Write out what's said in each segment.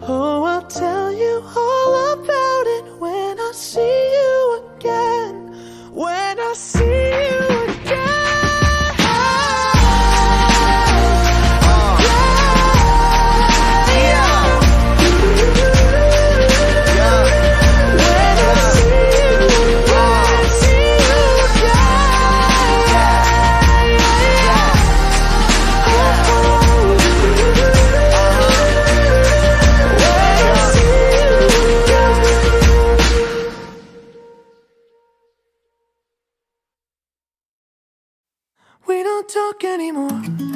Oh, I'll tell you all about it when I see you again. When I see you anymore.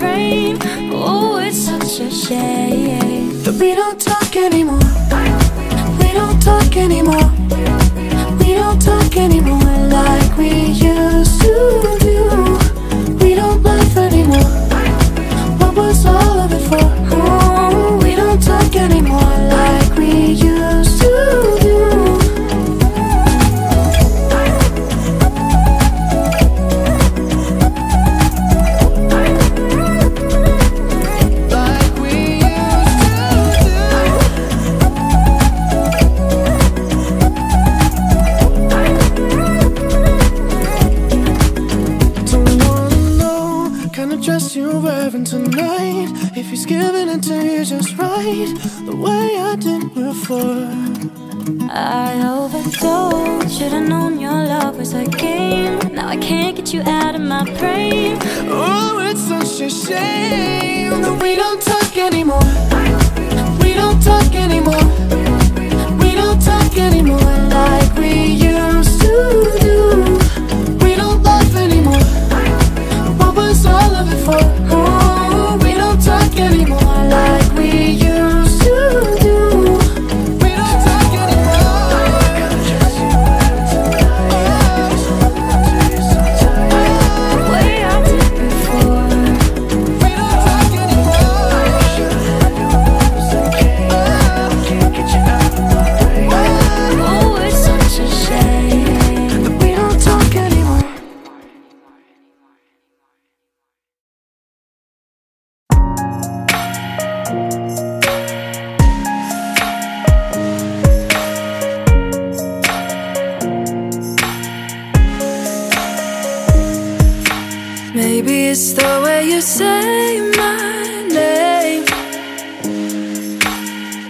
brain Oh, it's such a shame That we don't talk anymore. We don't talk anymore. giving it to you just right, the way I did before. I overdosed, should've known your love was a game. Now I can't get you out of my brain. Oh, it's such a shame that we don't talk anymore. We don't talk anymore. We don't talk anymore like we used to do. We don't love anymore. What was all of it for? que mi.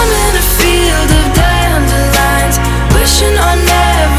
I'm in a field of dandelions Wishing on never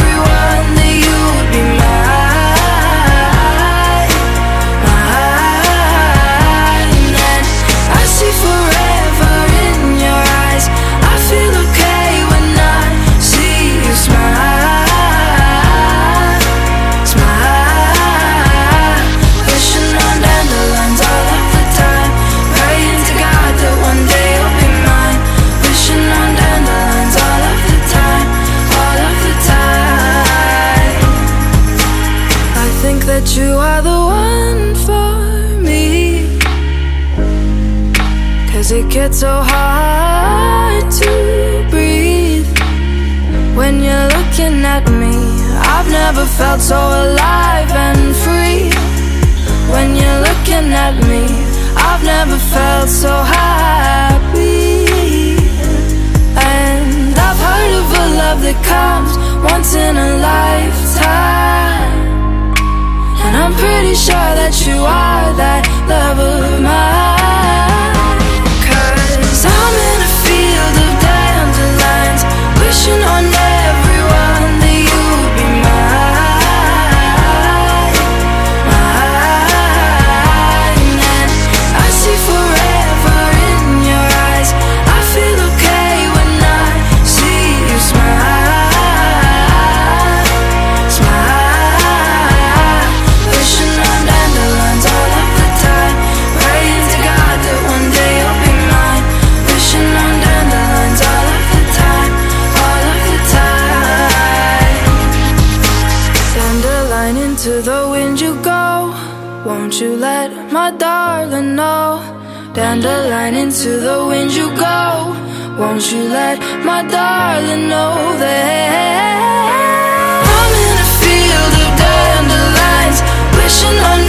you are. Dandelion into the wind you go. Won't you let my darling know that I'm in a field of dandelions, wishing on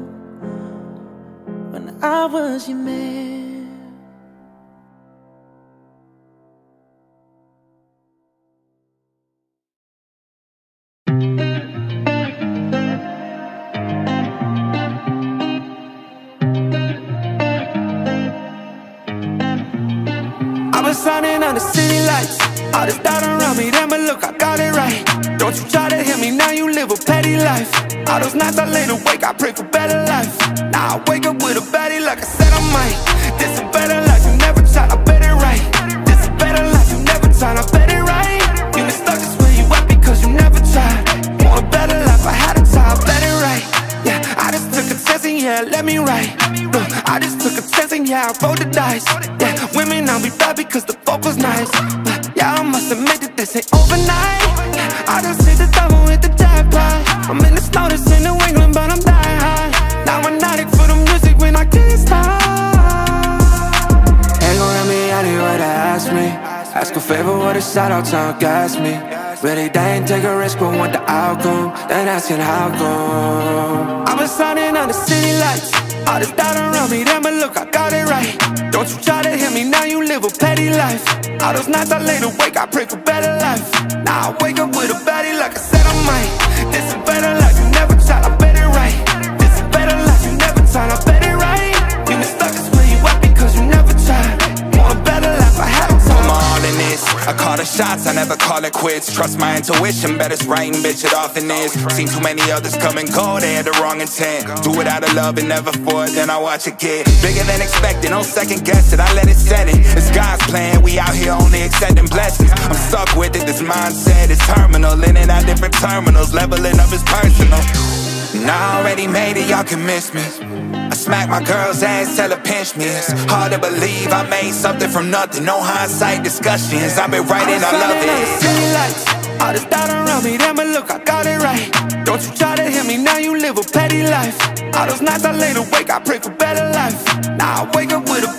I was your man. Signing on the city lights. All this doubt around me, damn but look, I got it right Don't you try to hit me, now you live a petty life All those nights I lay awake, I pray for better life I wake up with a baddie like I said I might. This a better life, you never tried, I bet it right. This a better life, you never tried, I bet it right. You stuck just where you at because you never tried. Want a better life, I had a I bet it right. Yeah, I just took a chance and yeah, let me right uh, Look, I just took a chance and yeah, I rolled the dice. Yeah, women I'll be bad because the fuck was nice. But yeah, I must admit that this ain't overnight. I just hit the double with the jackpot I'm in the snow, this in New favor what a shout out to gas me. Really, they ain't take a risk but want the outcome. Then asking how come. I've been signing on the city lights. All this doubt around me, damn but look, I got it right. Don't you try to hit me, now you live a petty life. All those nights I lay awake, I pray for better life. Now I wake up with a baddie like I shots, I never call it quits. Trust my intuition, bet it's right and bitch, it often is. Seen too many others come and go, they had the wrong intent. Do it out of love and never for it, then I watch it get bigger than expected. No second guess it, I let it set it. It's God's plan, we out here only accepting blessings. I'm stuck with it, this mindset is terminal. In and out different terminals, leveling up is personal. And I already made it, y'all can miss me. I smack my girl's ass, tell her pinch me. It's hard to believe I made something from nothing. No hindsight discussions. I've been writing, I love Shining on the it. city lights. All this doubt around me, damn but look, I got it right Don't you try to hit me, now you live a petty life All those nights I lay awake, I pray for better life Now I wake up with a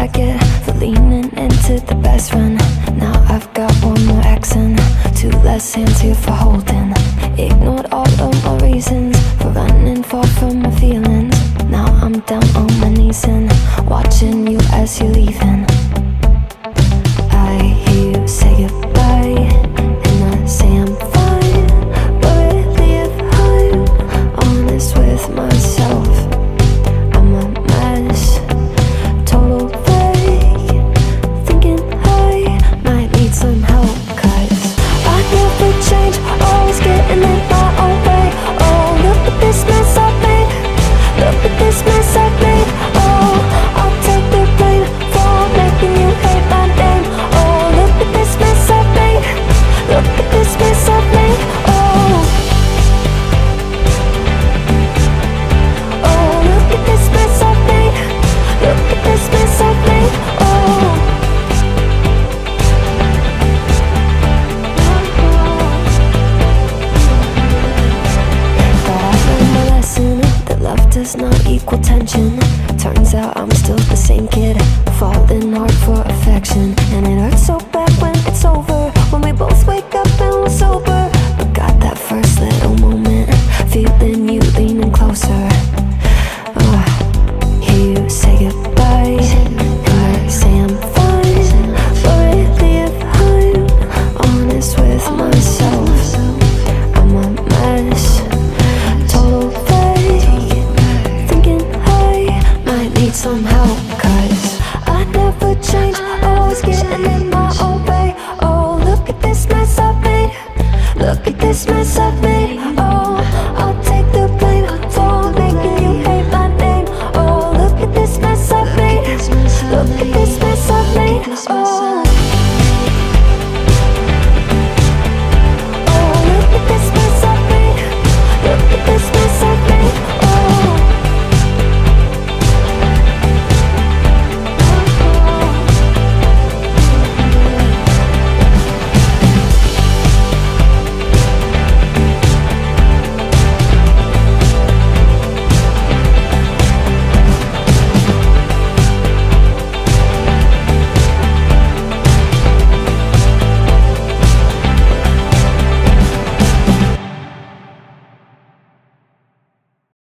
I get for leaning into the best friend. Now I've got one more accent, two less hands here for holding. Ignored all of my reasons for running far from my feelings. Now I'm down on my knees and watching you as you're leaving. And it hurts so Christmas.